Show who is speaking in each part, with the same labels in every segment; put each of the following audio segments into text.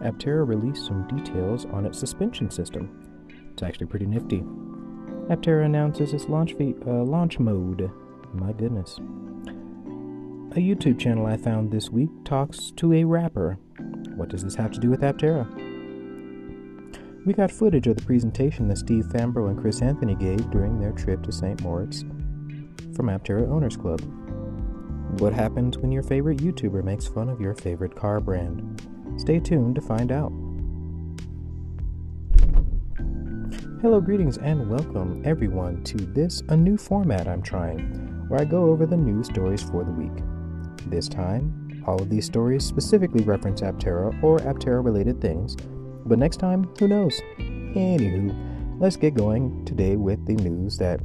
Speaker 1: Aptera released some details on its suspension system. It's actually pretty nifty. Aptera announces its launch, fe- uh, launch mode. My goodness. A YouTube channel I found this week talks to a rapper. What does this have to do with Aptera? We got footage of the presentation that Steve Fambro and Chris Anthony gave during their trip to St. Moritz from Aptera Owners Club. What happens when your favorite YouTuber makes fun of your favorite car brand? Stay tuned to find out. Hello, greetings, and welcome everyone to this, a new format I'm trying, where I go over the news stories for the week. This time, all of these stories specifically reference Aptera or Aptera related things, but next time, who knows? Anywho, let's get going today with the news that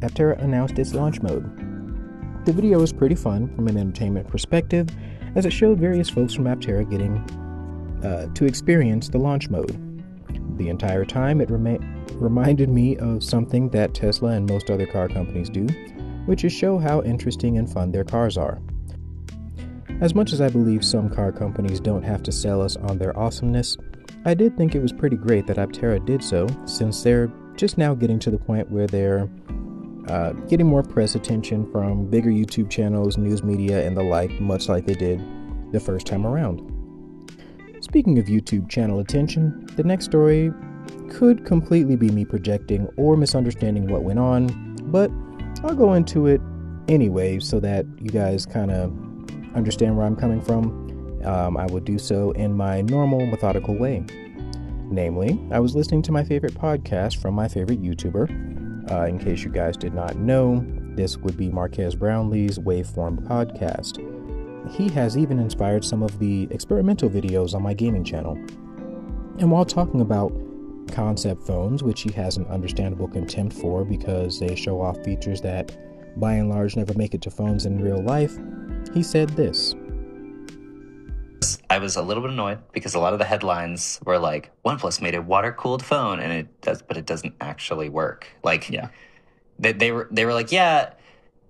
Speaker 1: Aptera announced its launch mode. The video was pretty fun from an entertainment perspective, as it showed various folks from Aptera getting uh, to experience the launch mode. The entire time, it reminded me of something that Tesla and most other car companies do, which is show how interesting and fun their cars are. As much as I believe some car companies don't have to sell us on their awesomeness, I did think it was pretty great that Aptera did so, since they're just now getting to the point where they're uh, getting more press attention from bigger YouTube channels, news media, and the like, much like they did the first time around. Speaking of YouTube channel attention, the next story could completely be me projecting or misunderstanding what went on, but I'll go into it anyway so that you guys kind of understand where I'm coming from um, I would do so in my normal, methodical way. Namely, I was listening to my favorite podcast from my favorite YouTuber. Uh, in case you guys did not know, this would be Marques Brownlee's Waveform podcast. He has even inspired some of the experimental videos on my gaming channel. And while talking about concept phones, which he has an understandable contempt for because they show off features that by and large never make it to phones in real life, he said this.
Speaker 2: I was a little bit annoyed because a lot of the headlines were like OnePlus made a water cooled phone and it does but it doesn't actually work. Like
Speaker 3: yeah.
Speaker 2: They, they were they were like, yeah,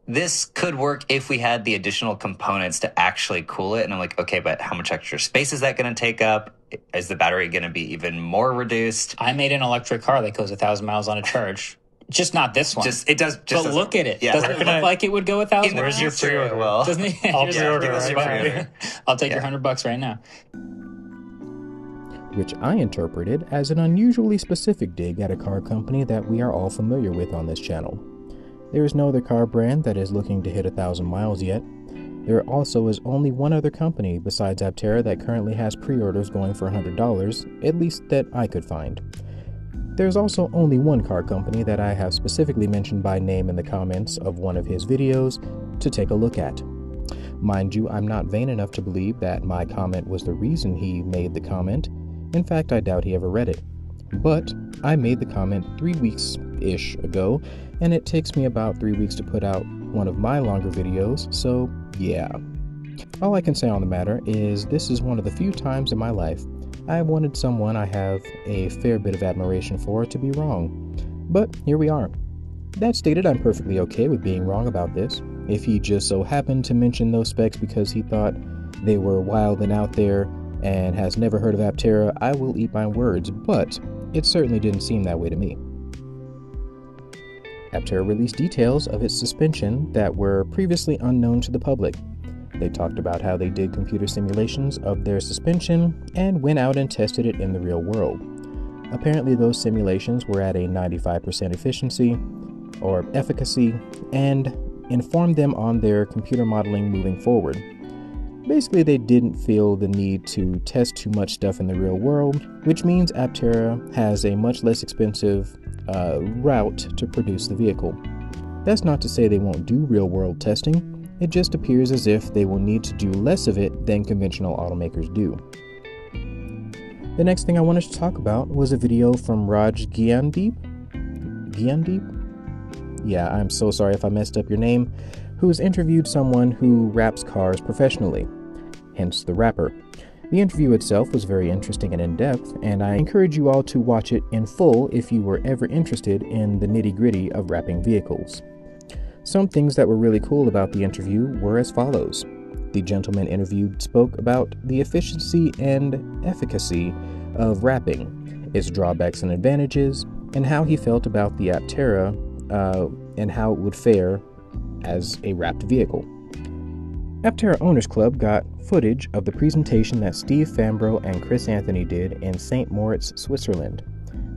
Speaker 2: this could work if we had the additional components to actually cool it. And I'm like, okay, but how much extra space is that going to take up? Is the battery going to be even more reduced?
Speaker 3: I made an electric car that goes a thousand miles on a charge. Just not this one.
Speaker 2: Just it does. Just
Speaker 3: but look at it.
Speaker 2: Yeah.
Speaker 3: Doesn't it look I, like it would go a thousand?
Speaker 2: Where's your pre-order? Well,
Speaker 3: doesn't it?
Speaker 4: I'll pre-order
Speaker 3: right I'll take yeah. your hundred bucks right now.
Speaker 1: Which I interpreted as an unusually specific dig at a car company that we are all familiar with on this channel. There is no other car brand that is looking to hit a thousand miles yet. There also is only one other company besides Aptera that currently has pre-orders going for $100, at least that I could find. There's also only one car company that I have specifically mentioned by name in the comments of one of his videos to take a look at. Mind you, I'm not vain enough to believe that my comment was the reason he made the comment. In fact, I doubt he ever read it. But I made the comment three weeks ish ago, and it takes me about three weeks to put out one of my longer videos, so yeah. All I can say on the matter is this is one of the few times in my life I have wanted someone I have a fair bit of admiration for to be wrong. But here we are. That stated, I'm perfectly okay with being wrong about this. If he just so happened to mention those specs because he thought they were wild and out there and has never heard of Aptera, I will eat my words, but it certainly didn't seem that way to me. Aptera released details of its suspension that were previously unknown to the public, they talked about how they did computer simulations of their suspension and went out and tested it in the real world. Apparently, those simulations were at a 95% efficiency or efficacy and informed them on their computer modeling moving forward. Basically, they didn't feel the need to test too much stuff in the real world, which means Aptera has a much less expensive uh, route to produce the vehicle. That's not to say they won't do real world testing, it just appears as if they will need to do less of it than conventional automakers do. The next thing I wanted to talk about was a video from Raj Gyandeep. Gyandeep? Yeah, I'm so sorry if I messed up your name. Who's interviewed someone who wraps cars professionally, hence the rapper. The interview itself was very interesting and in depth, and I encourage you all to watch it in full if you were ever interested in the nitty gritty of wrapping vehicles. Some things that were really cool about the interview were as follows. the gentleman interviewed spoke about the efficiency and efficacy of wrapping, its drawbacks and advantages, and how he felt about the Aptera uh, and how it would fare as a wrapped vehicle. Aptera Owners Club got footage of the presentation that Steve Fambro and Chris Anthony did in St. Moritz, Switzerland.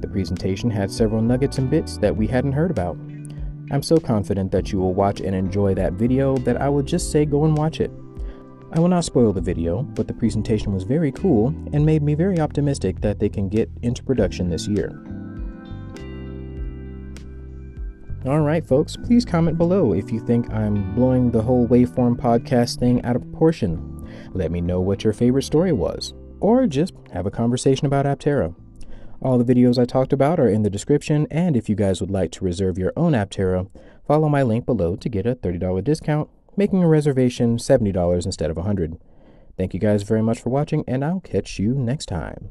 Speaker 1: The presentation had several nuggets and bits that we hadn't heard about. I'm so confident that you will watch and enjoy that video that I will just say go and watch it. I will not spoil the video, but the presentation was very cool and made me very optimistic that they can get into production this year. Alright, folks, please comment below if you think I'm blowing the whole waveform podcast thing out of proportion. Let me know what your favorite story was, or just have a conversation about Aptera. All the videos I talked about are in the description, and if you guys would like to reserve your own Aptera, follow my link below to get a $30 discount, making a reservation $70 instead of 100. Thank you guys very much for watching, and I'll catch you next time.